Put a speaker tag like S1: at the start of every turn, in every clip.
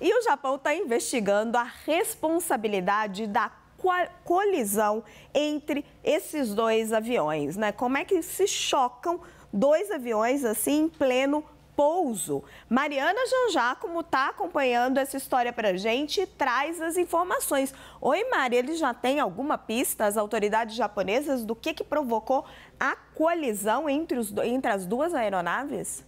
S1: E o Japão está investigando a responsabilidade da colisão entre esses dois aviões, né? Como é que se chocam dois aviões assim em pleno pouso. Mariana Janjacomo está acompanhando essa história para gente e traz as informações. Oi, Mari, eles já têm alguma pista, as autoridades japonesas, do que, que provocou a colisão entre, os, entre as duas aeronaves?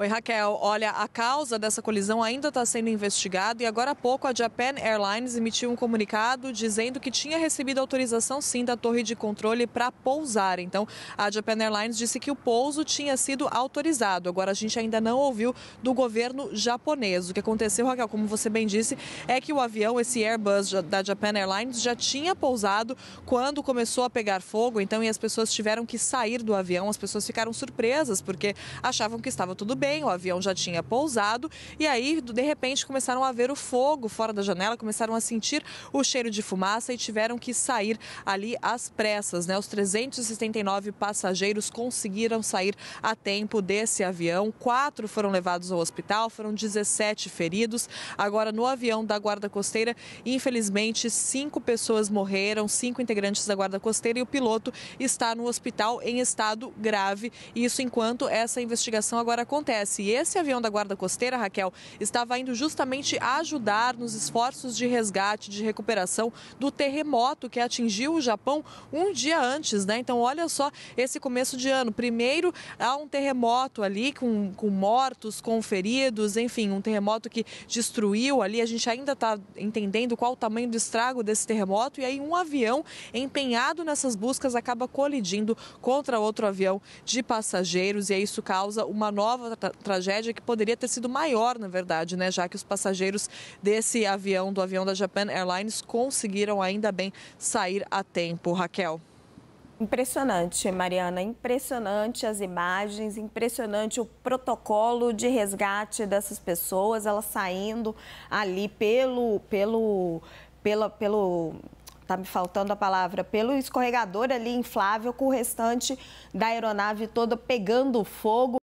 S2: Oi, Raquel. Olha, a causa dessa colisão ainda está sendo investigada e agora há pouco a Japan Airlines emitiu um comunicado dizendo que tinha recebido autorização sim da torre de controle para pousar. Então, a Japan Airlines disse que o pouso tinha sido autorizado. Agora, a gente ainda não ouviu do governo japonês. O que aconteceu, Raquel, como você bem disse, é que o avião, esse Airbus da Japan Airlines, já tinha pousado quando começou a pegar fogo. Então, e as pessoas tiveram que sair do avião. As pessoas ficaram surpresas porque achavam que estava tudo bem bem, o avião já tinha pousado e aí, de repente, começaram a ver o fogo fora da janela, começaram a sentir o cheiro de fumaça e tiveram que sair ali às pressas. Né? Os 379 passageiros conseguiram sair a tempo desse avião. Quatro foram levados ao hospital, foram 17 feridos. Agora, no avião da Guarda Costeira, infelizmente, cinco pessoas morreram, cinco integrantes da Guarda Costeira e o piloto está no hospital em estado grave. Isso enquanto essa investigação agora acontece acontece? E esse avião da Guarda Costeira, Raquel, estava indo justamente ajudar nos esforços de resgate, de recuperação do terremoto que atingiu o Japão um dia antes, né? Então, olha só esse começo de ano. Primeiro, há um terremoto ali com, com mortos, com feridos, enfim, um terremoto que destruiu ali. A gente ainda está entendendo qual o tamanho do estrago desse terremoto. E aí, um avião empenhado nessas buscas acaba colidindo contra outro avião de passageiros. E aí, isso causa uma nova tragédia que poderia ter sido maior, na verdade, né? Já que os passageiros desse avião, do avião da Japan Airlines, conseguiram ainda bem sair a tempo. Raquel.
S1: Impressionante, Mariana, impressionante as imagens, impressionante o protocolo de resgate dessas pessoas, elas saindo ali pelo, pelo, pela, pelo, tá me faltando a palavra, pelo escorregador ali inflável com o restante da aeronave toda pegando fogo.